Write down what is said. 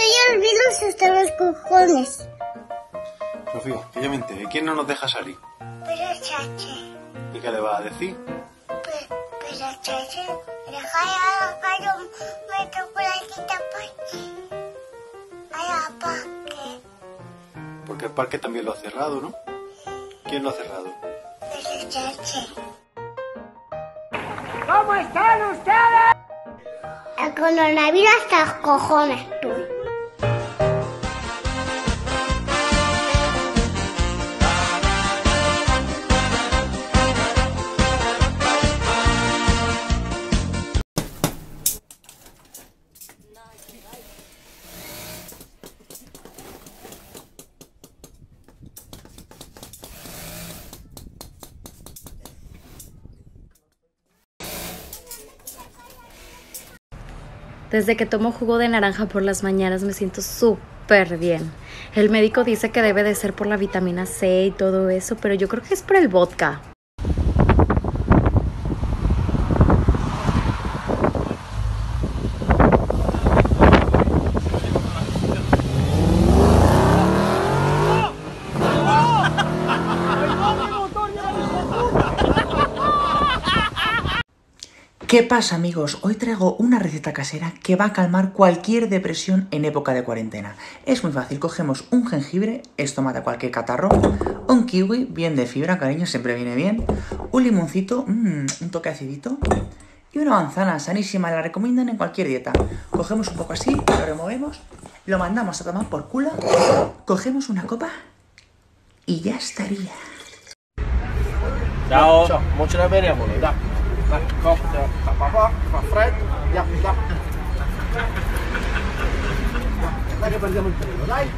Estoy el virus hasta los cojones. Sofía, que yo me enteré. ¿Quién no nos deja salir? Pero chache, ¿Y qué le vas a decir? pero, chache, deja ya para un metro por aquí tapar. Ay, papá, que Porque el parque también lo ha cerrado, ¿no? ¿Quién lo ha cerrado? pero chache. ¿Cómo están ustedes? El coronavirus hasta los cojones, Desde que tomo jugo de naranja por las mañanas me siento súper bien. El médico dice que debe de ser por la vitamina C y todo eso, pero yo creo que es por el vodka. ¿Qué pasa amigos? Hoy traigo una receta casera que va a calmar cualquier depresión en época de cuarentena. Es muy fácil, cogemos un jengibre, esto mata cualquier catarro, un kiwi, bien de fibra, cariño, siempre viene bien, un limoncito, mmm, un toque acidito, y una manzana sanísima, la recomiendan en cualquier dieta. Cogemos un poco así, lo removemos, lo mandamos a tomar por culo, cogemos una copa y ya estaría. Ciao, mo Dan koopt de papa van Fred. Ja, ja. Lekker per diamo il treno, dai!